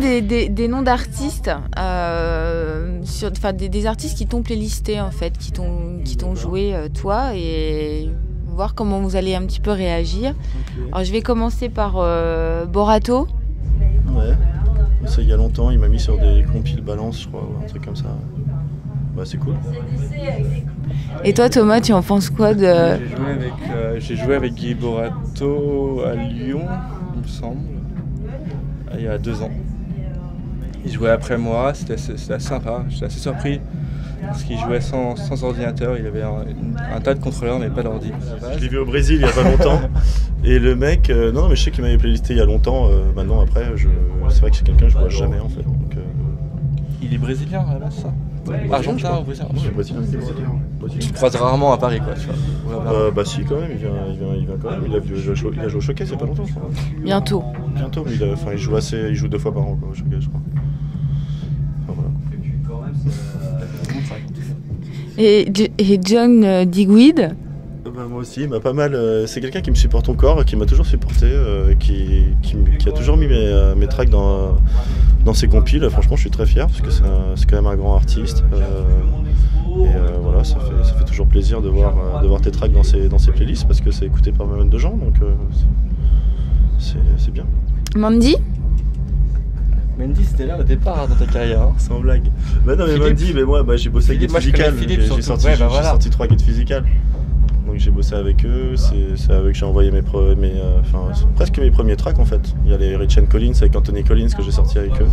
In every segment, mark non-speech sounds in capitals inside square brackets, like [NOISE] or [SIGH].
des, des- des noms d'artistes, euh, enfin des, des artistes qui t'ont playlisté en fait, qui t'ont qui t'ont joué euh, toi et voir comment vous allez un petit peu réagir. Alors je vais commencer par euh, Borato. Ouais. Ça, il y a longtemps, il m'a mis sur des compiles balance, je crois, ou un truc comme ça. Bah, c'est cool. Et toi Thomas, tu en penses quoi de J'ai joué, avec, euh, j'ai joué avec Guy Borato à Lyon, il me semble, il y a deux ans. Il jouait après moi, c'était sympa, j'étais assez surpris parce qu'il jouait sans, sans ordinateur, il avait un, tas de contrôleurs mais pas d'ordi. Je l'ai vu au Brésil il y a pas longtemps. [LAUGHS] Et le mec, euh, non, non, mais je sais qu'il m'avait playlisté il y a longtemps. euh, maintenant, après, je, c'est vrai que c'est quelqu'un que je vois jamais en fait. Donc, euh, Il est brésilien à la base, ça? Argentin ou brésilien. Tu le croises rarement à Paris quoi, tu vois. Ouais, Euh, bah, si, quand même, il vient, il vient, il vient quand même. Il a, vu- il a joué, au showcase il y a pas longtemps, bientôt Bientôt, mais il, a- enfin, il joue assez, il joue deux fois par an quoi, au showcase, je crois. Enfin, voilà. et, et John euh, Digweed. Bah, moi aussi, m'a pas mal. euh, c'est quelqu'un qui me supporte encore, qui m'a toujours supporté, euh, qui, qui, a toujours mis mes, euh, mes tracks dans, dans ses compiles. Franchement, je suis très fier parce que c'est quand même un grand artiste. euh, et euh, voilà, ça fait, ça fait toujours plaisir de voir, de voir tes tracks dans ses, dans ses playlists parce que c'est écouté par pas mal de gens, donc euh, c'est- bien. Mandy? Mendy, c'était là au départ dans ta carrière. hein. Sans blague. Bah non, mais Philippe. Mandy, mais moi, bah, j'ai bossé avec connais Physical. J'ai- sorti, Ouais, bah voilà. sorti trois Get Physical. Donc j'ai bossé avec eux. C'est avec que j'ai envoyé mes, pre- mes, euh, enfin, presque mes premiers tracks en fait. Il y a les Rich and Collins avec Anthony Collins que j'ai sorti avec eux.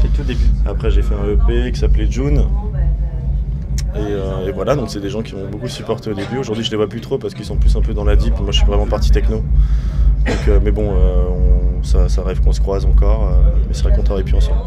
C'est tout début. Après j'ai fait un EP qui s'appelait June. Et, euh, et voilà, donc c'est des gens qui m'ont beaucoup supporté au début. Aujourd'hui je les vois plus trop parce qu'ils sont plus un peu dans la deep. Moi je suis vraiment parti techno. Donc, euh, mais bon, euh, on- ça, ça rêve qu'on se croise encore. mais c'est vrai qu'on travaille plus ensemble.